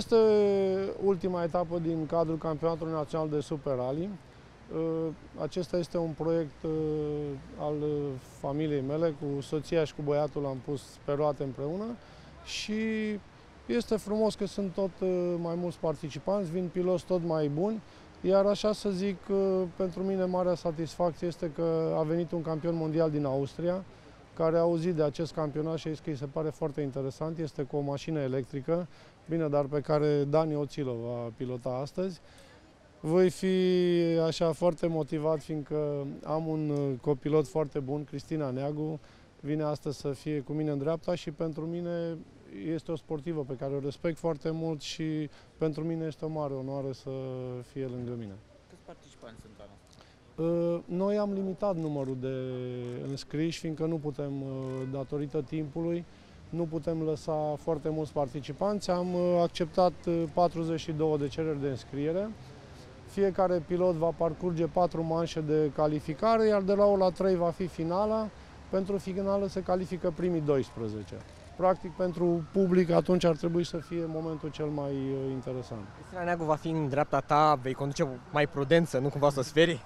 Este ultima etapă din cadrul Campionatului Național de Super Rally. Uh, acesta este un proiect uh, al familiei mele, cu soția și cu băiatul am pus pe roate împreună și este frumos că sunt tot uh, mai mulți participanți, vin piloți tot mai buni, iar așa să zic, pentru mine marea satisfacție este că a venit un campion mondial din Austria, care a auzit de acest campionat și a zis că îi se pare foarte interesant. Este cu o mașină electrică, bine, dar pe care Dani Oțilă va pilota astăzi. Voi fi așa foarte motivat, fiindcă am un copilot foarte bun, Cristina Neagu, vine astăzi să fie cu mine în dreapta și pentru mine este o sportivă pe care o respect foarte mult și pentru mine este o mare onoare să fie lângă mine. Câți participanți sunt anul Uh, noi am limitat numărul de înscriși, fiindcă nu putem, uh, datorită timpului, nu putem lăsa foarte mulți participanți. Am uh, acceptat 42 de cereri de înscriere. Fiecare pilot va parcurge patru manșe de calificare, iar de la 1 la 3 va fi finala. Pentru finală se califică primii 12 practic pentru public atunci ar trebui să fie momentul cel mai uh, interesant. Cristina Neagu va fi în dreapta ta, vei conduce mai prudent să nu cumva să sferi?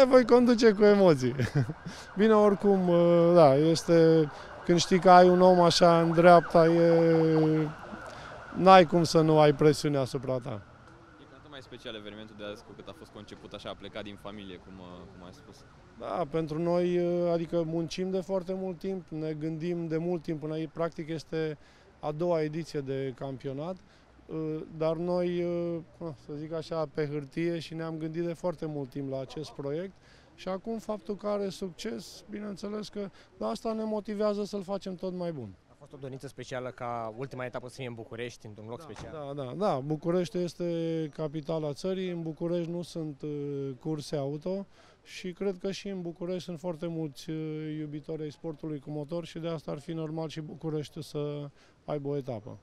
E, voi conduce cu emoții. Bine, oricum, uh, da, este, când știi că ai un om așa în dreapta, e, n-ai cum să nu ai presiune asupra ta. E atât mai special evenimentul de azi cu cât a fost conceput așa, a plecat din familie, cum, uh, cum ai spus. Da, pentru noi, uh, adică muncim de foarte mult timp, ne gândim de mult timp până aici, practic este a doua ediție de campionat, uh, dar noi, uh, să zic așa, pe hârtie și ne-am gândit de foarte mult timp la acest proiect și acum faptul că are succes, bineînțeles că la asta ne motivează să-l facem tot mai bun. A fost o dorință specială ca ultima etapă să fie în București, într-un loc da, special? Da, da, da. București este capitala țării, în București nu sunt curse auto, și cred că și în București sunt foarte mulți uh, iubitori ai sportului cu motor și de asta ar fi normal și București să aibă o etapă.